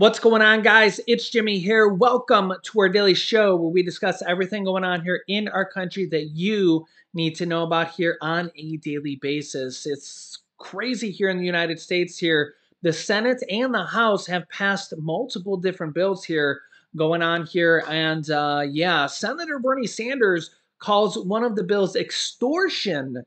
What's going on, guys? It's Jimmy here. Welcome to our daily show where we discuss everything going on here in our country that you need to know about here on a daily basis. It's crazy here in the United States here. The Senate and the House have passed multiple different bills here going on here. And uh, yeah, Senator Bernie Sanders calls one of the bills extortion.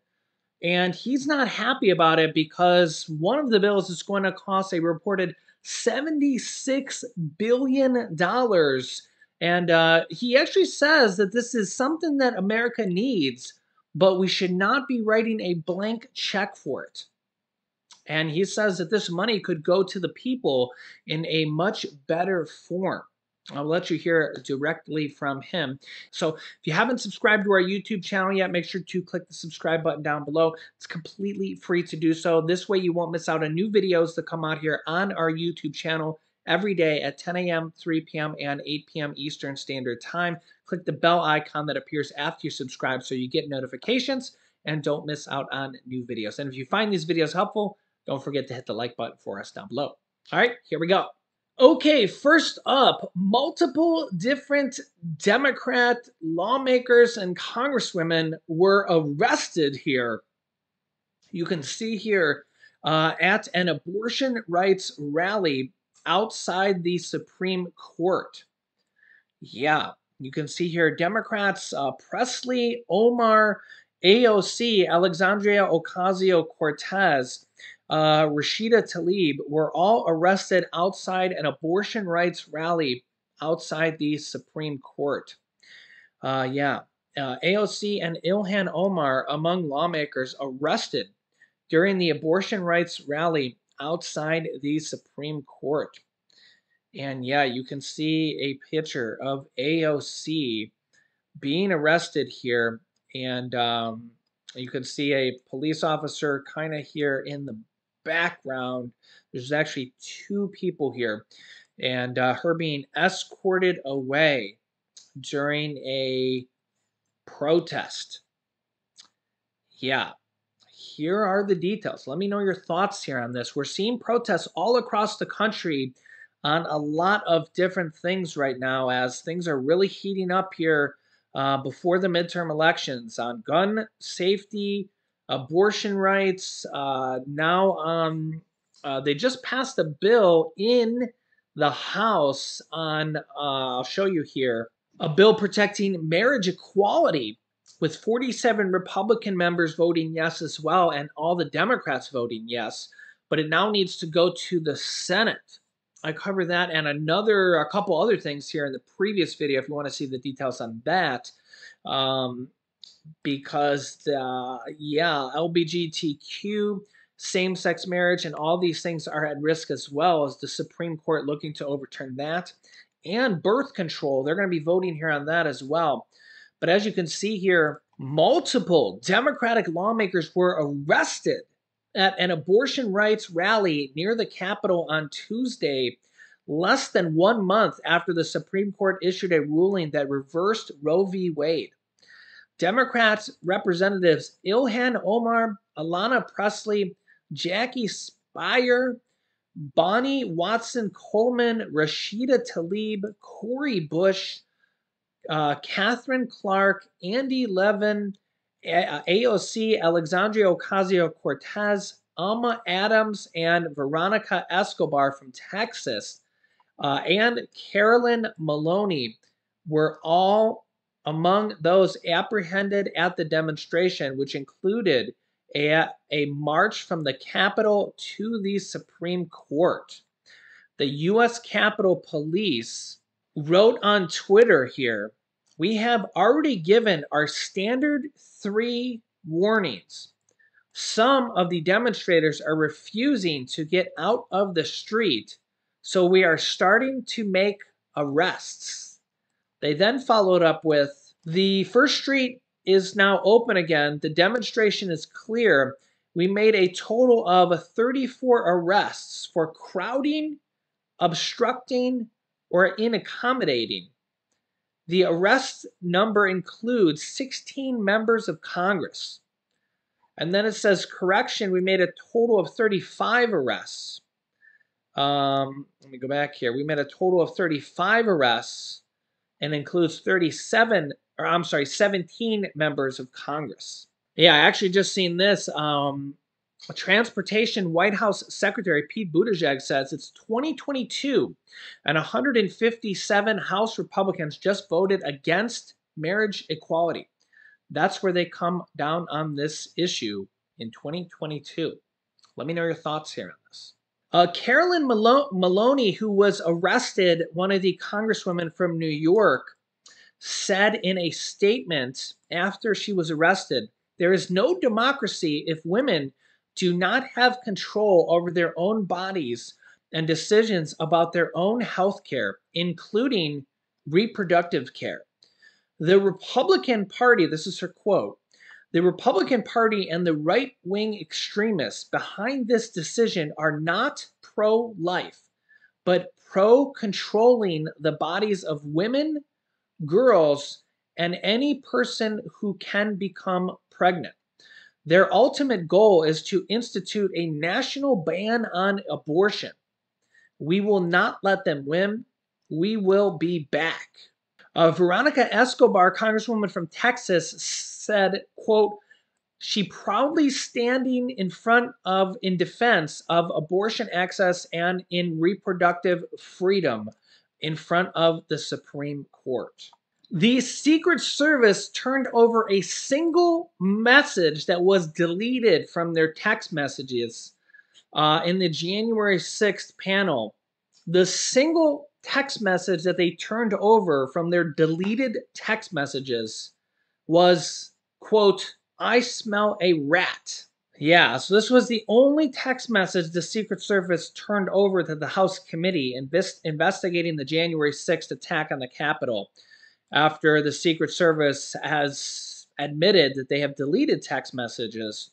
And he's not happy about it because one of the bills is going to cost a reported $76 billion. And uh, he actually says that this is something that America needs, but we should not be writing a blank check for it. And he says that this money could go to the people in a much better form. I'll let you hear directly from him. So if you haven't subscribed to our YouTube channel yet, make sure to click the subscribe button down below. It's completely free to do so. This way you won't miss out on new videos that come out here on our YouTube channel every day at 10 a.m., 3 p.m., and 8 p.m. Eastern Standard Time. Click the bell icon that appears after you subscribe so you get notifications and don't miss out on new videos. And if you find these videos helpful, don't forget to hit the like button for us down below. All right, here we go. Okay, first up, multiple different Democrat lawmakers and congresswomen were arrested here. You can see here uh, at an abortion rights rally outside the Supreme Court. Yeah, you can see here Democrats uh, Pressley, Omar, AOC, Alexandria Ocasio Cortez, uh, Rashida Tlaib were all arrested outside an abortion rights rally outside the Supreme Court. Uh, yeah, uh, AOC and Ilhan Omar among lawmakers arrested during the abortion rights rally outside the Supreme Court. And yeah, you can see a picture of AOC being arrested here. And um, you can see a police officer kind of here in the background, there's actually two people here, and uh, her being escorted away during a protest. Yeah, here are the details. Let me know your thoughts here on this. We're seeing protests all across the country on a lot of different things right now as things are really heating up here uh, before the midterm elections on gun safety, abortion rights. Uh, now, um, uh, they just passed a bill in the House on, uh, I'll show you here, a bill protecting marriage equality with 47 Republican members voting yes as well and all the Democrats voting yes. But it now needs to go to the Senate. I cover that and another, a couple other things here in the previous video if you want to see the details on that. Um, because, the, yeah, LBGTQ, same sex marriage, and all these things are at risk as well as the Supreme Court looking to overturn that. And birth control, they're going to be voting here on that as well. But as you can see here, multiple Democratic lawmakers were arrested at an abortion rights rally near the Capitol on Tuesday, less than one month after the Supreme Court issued a ruling that reversed Roe v. Wade. Democrats representatives Ilhan Omar, Alana Pressley, Jackie Speier, Bonnie Watson Coleman, Rashida Tlaib, Cori Bush, uh, Katherine Clark, Andy Levin, AOC, Alexandria Ocasio Cortez, Alma Adams, and Veronica Escobar from Texas, uh, and Carolyn Maloney. Were all among those apprehended at the demonstration, which included a, a march from the Capitol to the Supreme Court. The U.S. Capitol Police wrote on Twitter here we have already given our standard three warnings. Some of the demonstrators are refusing to get out of the street, so we are starting to make arrests. They then followed up with the First Street is now open again. The demonstration is clear. We made a total of 34 arrests for crowding, obstructing, or inaccommodating. The arrest number includes 16 members of Congress. And then it says, correction, we made a total of 35 arrests. Um, let me go back here. We made a total of 35 arrests and includes 37, or I'm sorry, 17 members of Congress. Yeah, I actually just seen this. Um, Transportation White House Secretary Pete Buttigieg says it's 2022 and 157 House Republicans just voted against marriage equality. That's where they come down on this issue in 2022. Let me know your thoughts here on this. Uh, Carolyn Maloney, who was arrested, one of the congresswomen from New York, said in a statement after she was arrested there is no democracy if women do not have control over their own bodies and decisions about their own health care, including reproductive care. The Republican Party, this is her quote, the Republican Party and the right wing extremists behind this decision are not pro life, but pro controlling the bodies of women, girls, and any person who can become pregnant. Their ultimate goal is to institute a national ban on abortion. We will not let them win. We will be back. Uh, Veronica Escobar, Congresswoman from Texas, said, quote, she proudly standing in front of, in defense of abortion access and in reproductive freedom in front of the Supreme Court. The Secret Service turned over a single message that was deleted from their text messages uh, in the January 6th panel. The single text message that they turned over from their deleted text messages was, quote, I smell a rat. Yeah, so this was the only text message the Secret Service turned over to the House committee invest investigating the January 6th attack on the Capitol after the Secret Service has admitted that they have deleted text messages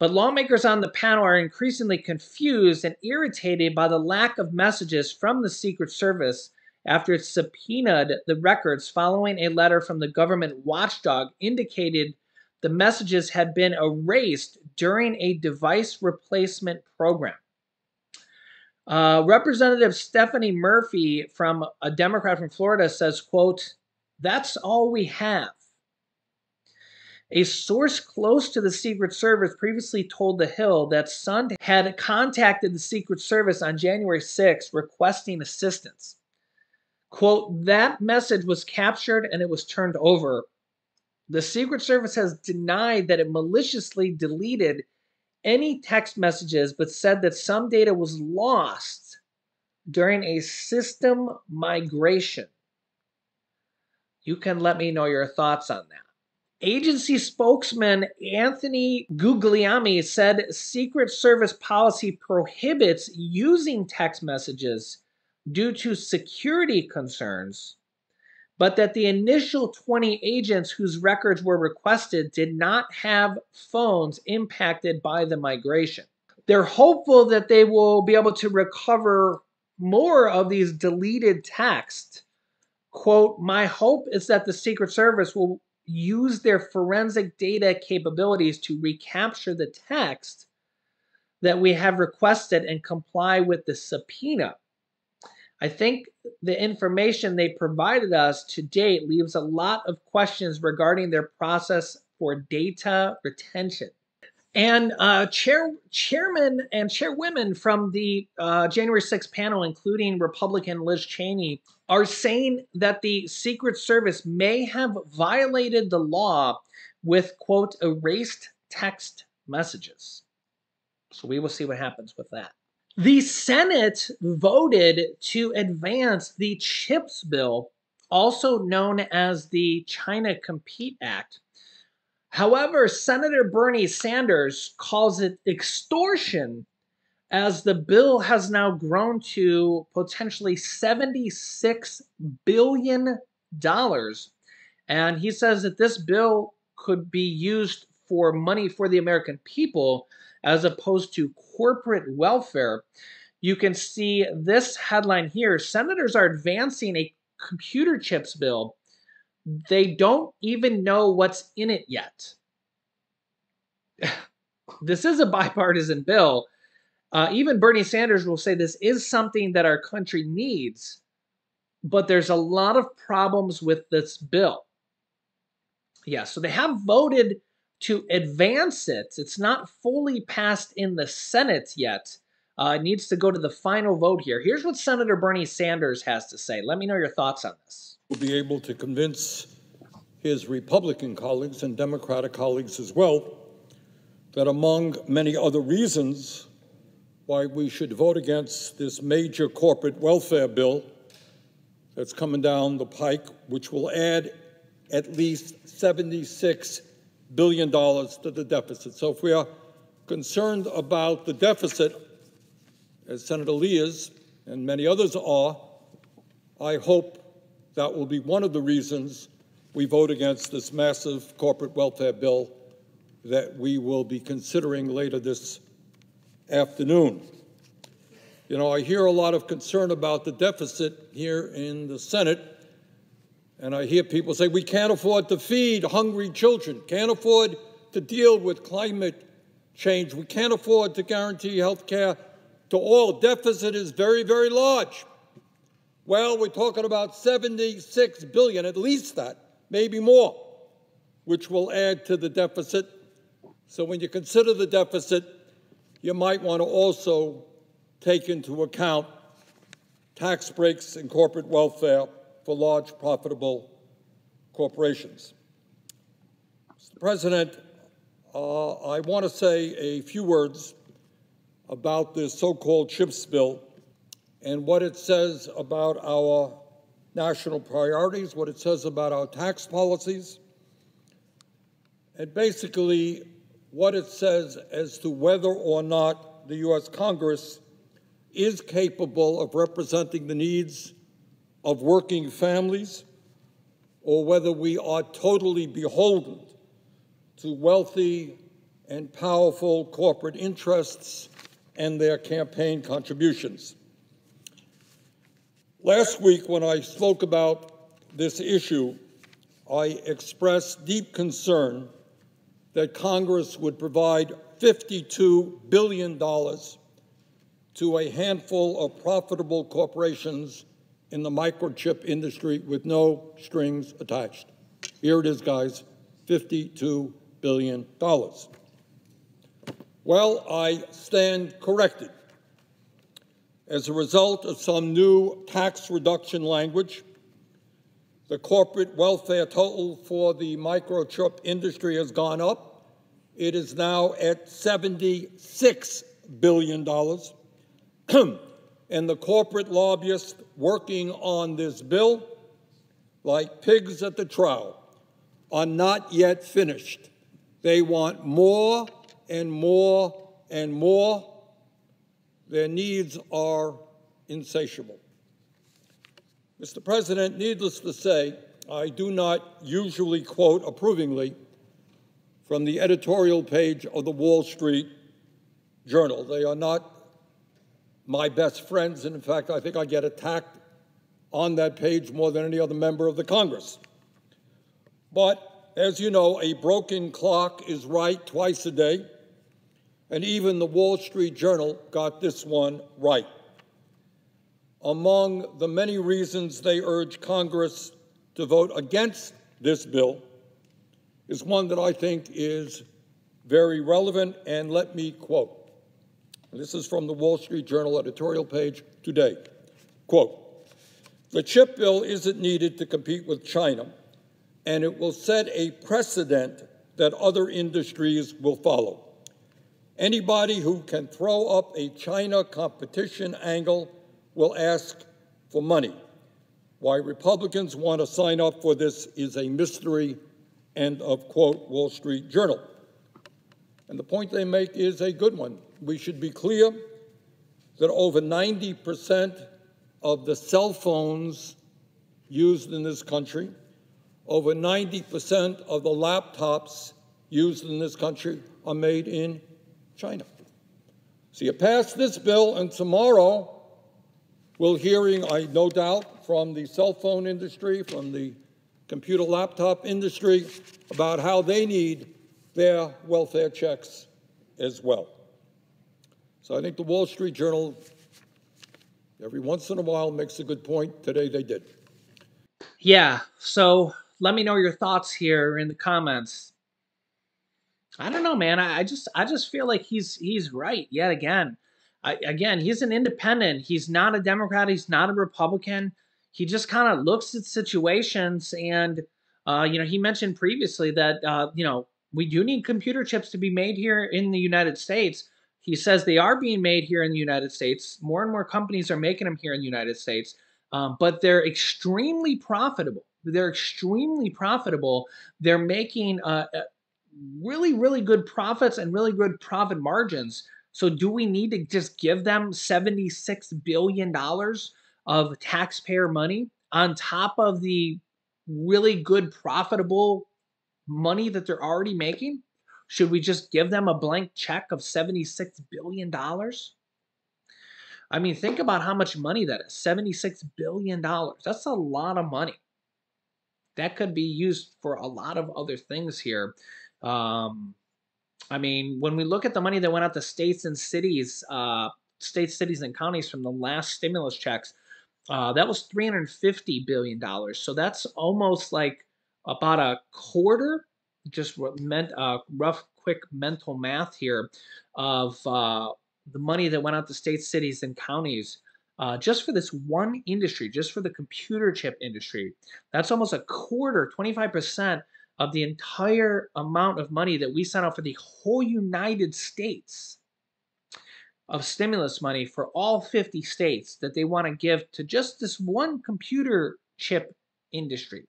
but lawmakers on the panel are increasingly confused and irritated by the lack of messages from the Secret Service after it subpoenaed the records following a letter from the government watchdog indicated the messages had been erased during a device replacement program. Uh, Representative Stephanie Murphy from a Democrat from Florida says, quote, that's all we have. A source close to the Secret Service previously told The Hill that Sund had contacted the Secret Service on January 6 requesting assistance. Quote, that message was captured and it was turned over. The Secret Service has denied that it maliciously deleted any text messages, but said that some data was lost during a system migration. You can let me know your thoughts on that. Agency spokesman Anthony Guglielmi said Secret Service policy prohibits using text messages due to security concerns, but that the initial 20 agents whose records were requested did not have phones impacted by the migration. They're hopeful that they will be able to recover more of these deleted texts. Quote, my hope is that the Secret Service will use their forensic data capabilities to recapture the text that we have requested and comply with the subpoena. I think the information they provided us to date leaves a lot of questions regarding their process for data retention. And uh, chair, chairman and chairwomen from the uh, January 6th panel, including Republican Liz Cheney, are saying that the Secret Service may have violated the law with, quote, erased text messages. So we will see what happens with that. The Senate voted to advance the CHIPS bill, also known as the China Compete Act, However, Senator Bernie Sanders calls it extortion as the bill has now grown to potentially $76 billion. And he says that this bill could be used for money for the American people as opposed to corporate welfare. You can see this headline here Senators are advancing a computer chips bill they don't even know what's in it yet. this is a bipartisan bill, Uh, even Bernie Sanders will say this is something that our country needs, but there's a lot of problems with this bill. Yeah, so they have voted to advance it. It's not fully passed in the Senate yet. Uh, it needs to go to the final vote here. Here's what Senator Bernie Sanders has to say. Let me know your thoughts on this. Will be able to convince his Republican colleagues and Democratic colleagues as well that among many other reasons why we should vote against this major corporate welfare bill that's coming down the pike, which will add at least $76 billion to the deficit. So if we are concerned about the deficit, as Senator Lee is and many others are, I hope that will be one of the reasons we vote against this massive corporate welfare bill that we will be considering later this afternoon. You know, I hear a lot of concern about the deficit here in the Senate, and I hear people say we can't afford to feed hungry children, can't afford to deal with climate change, we can't afford to guarantee health care to all. Deficit is very, very large. Well, we're talking about 76 billion, at least that, maybe more, which will add to the deficit. So when you consider the deficit, you might want to also take into account tax breaks and corporate welfare for large profitable corporations. Mr. President, uh, I want to say a few words about this so-called CHIPS bill and what it says about our national priorities, what it says about our tax policies, and basically what it says as to whether or not the U.S. Congress is capable of representing the needs of working families or whether we are totally beholden to wealthy and powerful corporate interests and their campaign contributions. Last week, when I spoke about this issue, I expressed deep concern that Congress would provide $52 billion to a handful of profitable corporations in the microchip industry with no strings attached. Here it is, guys $52 billion. Well, I stand corrected. As a result of some new tax reduction language, the corporate welfare total for the microchip industry has gone up. It is now at $76 billion. and the corporate lobbyists working on this bill, like pigs at the trough, are not yet finished. They want more and more and more. Their needs are insatiable. Mr. President, needless to say, I do not usually quote approvingly from the editorial page of the Wall Street Journal. They are not my best friends, and in fact, I think I get attacked on that page more than any other member of the Congress. But as you know, a broken clock is right twice a day, and even the Wall Street Journal got this one right. Among the many reasons they urge Congress to vote against this bill is one that I think is very relevant, and let me quote. This is from the Wall Street Journal editorial page today. Quote, the chip bill isn't needed to compete with China, and it will set a precedent that other industries will follow. Anybody who can throw up a China competition angle will ask for money. Why Republicans want to sign up for this is a mystery, end of quote, Wall Street Journal. And the point they make is a good one we should be clear that over 90% of the cell phones used in this country, over 90% of the laptops used in this country are made in China. So you pass this bill, and tomorrow we'll hearing, I no doubt, from the cell phone industry, from the computer laptop industry, about how they need their welfare checks as well. So I think the Wall Street Journal, every once in a while, makes a good point. Today they did. Yeah. So let me know your thoughts here in the comments. I don't know, man. I, I just I just feel like he's he's right yet again. I, again, he's an independent. He's not a Democrat. He's not a Republican. He just kind of looks at situations, and uh, you know, he mentioned previously that uh, you know we do need computer chips to be made here in the United States. He says they are being made here in the United States. More and more companies are making them here in the United States, um, but they're extremely profitable. They're extremely profitable. They're making uh, really, really good profits and really good profit margins. So, do we need to just give them $76 billion of taxpayer money on top of the really good, profitable money that they're already making? Should we just give them a blank check of $76 billion? I mean, think about how much money that is $76 billion. That's a lot of money. That could be used for a lot of other things here. Um, I mean, when we look at the money that went out to states and cities, uh, states, cities, and counties from the last stimulus checks, uh, that was $350 billion. So that's almost like about a quarter, just meant uh, rough, quick mental math here of uh, the money that went out to states, cities, and counties uh, just for this one industry, just for the computer chip industry. That's almost a quarter, 25% of the entire amount of money that we sent out for the whole United States of stimulus money for all 50 states that they want to give to just this one computer chip industry.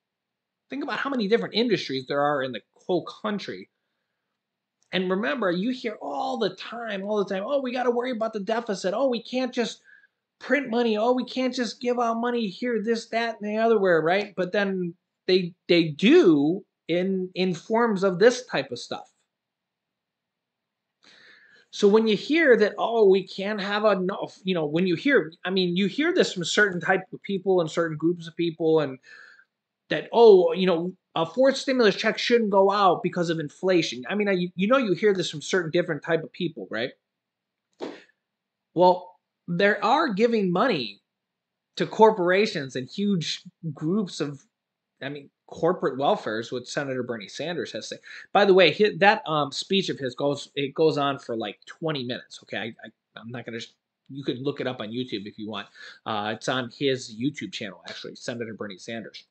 Think about how many different industries there are in the whole country. And remember, you hear all the time, all the time, oh, we got to worry about the deficit. Oh, we can't just print money. Oh, we can't just give out money here, this, that, and the other where, right? But then they they do in in forms of this type of stuff. So when you hear that, oh, we can't have enough, you know, when you hear, I mean, you hear this from certain type of people and certain groups of people, and that, oh, you know, a fourth stimulus check shouldn't go out because of inflation. I mean, I, you know, you hear this from certain different type of people, right? Well, there are giving money to corporations and huge groups of, I mean, corporate welfare is what Senator Bernie Sanders has said. By the way, that um, speech of his goes it goes on for like 20 minutes. Okay, I, I, am not gonna. You could look it up on YouTube if you want. Uh, it's on his YouTube channel actually, Senator Bernie Sanders.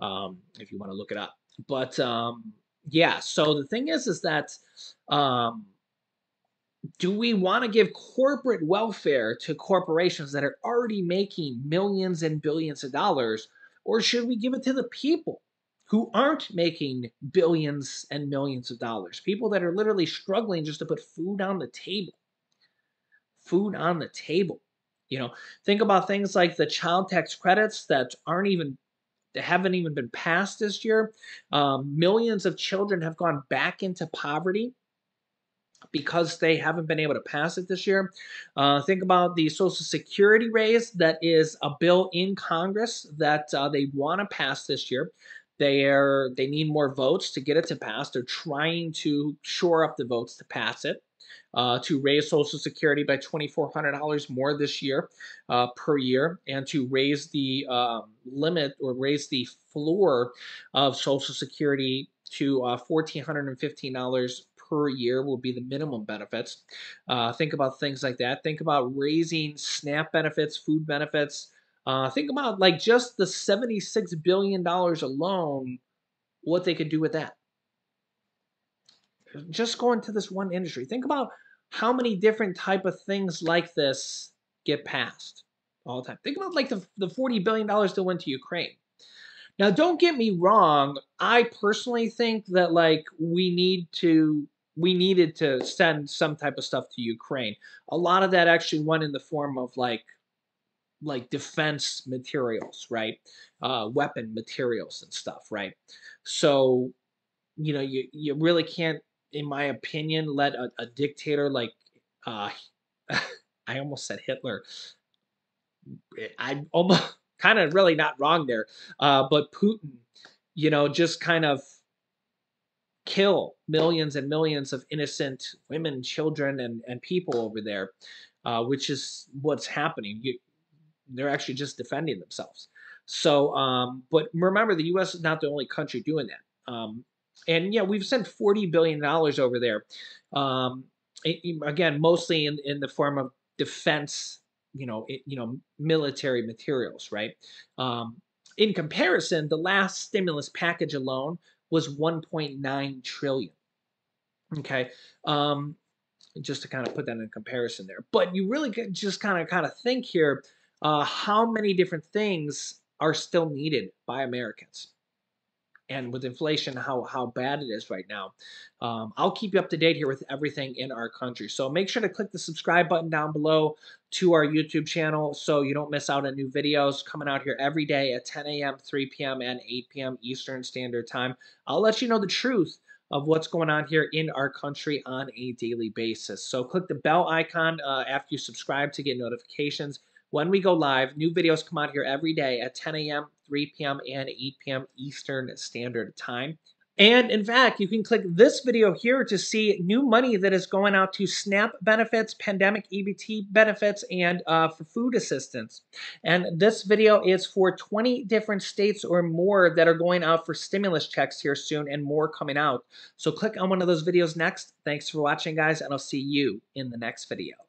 Um, if you want to look it up, but um, yeah. So the thing is, is that um, do we want to give corporate welfare to corporations that are already making millions and billions of dollars, or should we give it to the people? Who aren't making billions and millions of dollars, people that are literally struggling just to put food on the table. Food on the table. You know, think about things like the child tax credits that aren't even that haven't even been passed this year. Um, millions of children have gone back into poverty because they haven't been able to pass it this year. Uh, think about the Social Security raise that is a bill in Congress that uh, they want to pass this year. They're they need more votes to get it to pass. They're trying to shore up the votes to pass it. Uh, to raise Social Security by $2,400 more this year uh, per year, and to raise the um, limit or raise the floor of Social Security to uh, $1,415 per year will be the minimum benefits. Uh, think about things like that. Think about raising SNAP benefits, food benefits, uh, think about like just the $76 billion alone, what they could do with that. Just going to this one industry. Think about how many different type of things like this get passed all the time. Think about like the, the $40 billion that went to Ukraine. Now, don't get me wrong. I personally think that like we need to we needed to send some type of stuff to Ukraine. A lot of that actually went in the form of like like defense materials, right? Uh, weapon materials and stuff, right? So, you know, you, you really can't, in my opinion, let a, a dictator like, uh, I almost said Hitler. I almost kind of really not wrong there, uh, but Putin, you know, just kind of kill millions and millions of innocent women, children, and, and people over there uh, which is what's happening. You, they're actually just defending themselves. So, um, but remember, the U.S. is not the only country doing that. Um, and yeah, we've sent forty billion dollars over there. Um, again, mostly in, in the form of defense, you know, it, you know, military materials, right? Um, in comparison, the last stimulus package alone was 1.9 trillion. Okay, um, just to kind of put that in comparison there. But you really just kind of kind of think here, uh, how many different things are still needed by Americans? and with inflation, how how bad it is right now. Um, I'll keep you up to date here with everything in our country. So make sure to click the subscribe button down below to our YouTube channel so you don't miss out on new videos coming out here every day at 10 a.m., 3 p.m., and 8 p.m. Eastern Standard Time. I'll let you know the truth of what's going on here in our country on a daily basis. So click the bell icon uh, after you subscribe to get notifications when we go live. New videos come out here every day at 10 a.m., 3 p.m., and 8 p.m. Eastern Standard Time. And in fact, you can click this video here to see new money that is going out to SNAP benefits, pandemic EBT benefits, and uh, for food assistance. And this video is for 20 different states or more that are going out for stimulus checks here soon and more coming out. So click on one of those videos next. Thanks for watching, guys, and I'll see you in the next video.